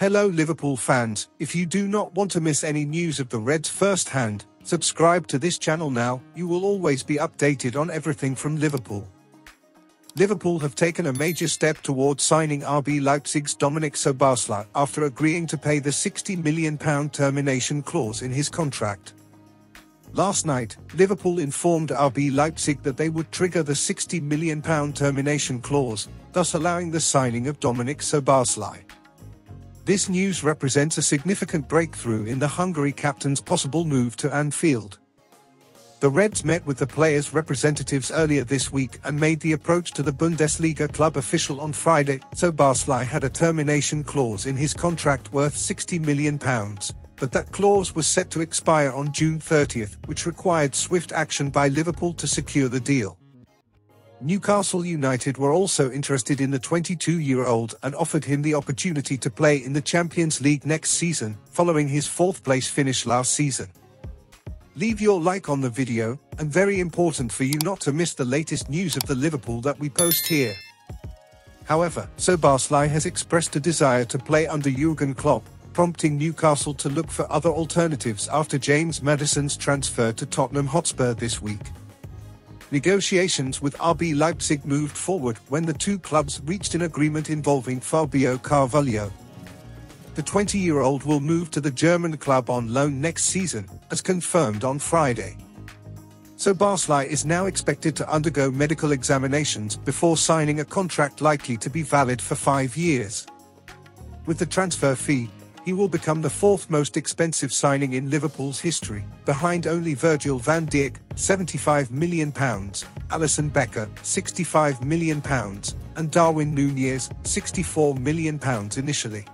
Hello Liverpool fans, if you do not want to miss any news of the Reds firsthand, subscribe to this channel now, you will always be updated on everything from Liverpool. Liverpool have taken a major step towards signing RB Leipzig's Dominik Szoboszlai after agreeing to pay the £60 million termination clause in his contract. Last night, Liverpool informed RB Leipzig that they would trigger the £60 million termination clause, thus allowing the signing of Dominik Szoboszlai. This news represents a significant breakthrough in the Hungary captain's possible move to Anfield. The Reds met with the players' representatives earlier this week and made the approach to the Bundesliga club official on Friday, Szoboszlai had a termination clause in his contract worth £60 million, but that clause was set to expire on June 30th, which required swift action by Liverpool to secure the deal. Newcastle United were also interested in the 22-year-old and offered him the opportunity to play in the Champions League next season, following his fourth-place finish last season. Leave your like on the video, and very important for you not to miss the latest news of the Liverpool that we post here. However, Szoboszlai has expressed a desire to play under Jurgen Klopp, prompting Newcastle to look for other alternatives after James Maddison's transfer to Tottenham Hotspur this week. Negotiations with RB Leipzig moved forward when the two clubs reached an agreement involving Fabio Carvalho. The 20-year-old will move to the German club on loan next season, as confirmed on Friday. Szoboszlai is now expected to undergo medical examinations before signing a contract likely to be valid for five years. With the transfer fee, he will become the fourth most expensive signing in Liverpool's history, behind only Virgil van Dijk, £75 million, Alisson Becker, £65 million, and Darwin Nunez, £64 million initially.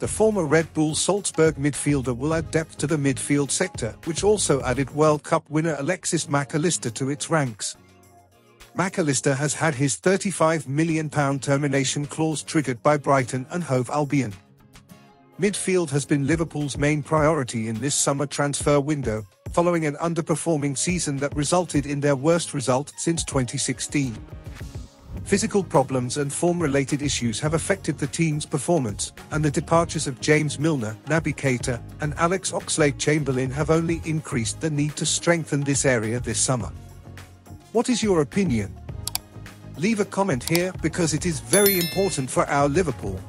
The former Red Bull Salzburg midfielder will add depth to the midfield sector, which also added World Cup winner Alexis Mac Allister to its ranks. Mac Allister has had his £35 million termination clause triggered by Brighton and Hove Albion. Midfield has been Liverpool's main priority in this summer transfer window, following an underperforming season that resulted in their worst result since 2016. Physical problems and form-related issues have affected the team's performance, and the departures of James Milner, Naby Keita, and Alex Oxlade-Chamberlain have only increased the need to strengthen this area this summer. What is your opinion? Leave a comment here because it is very important for our Liverpool.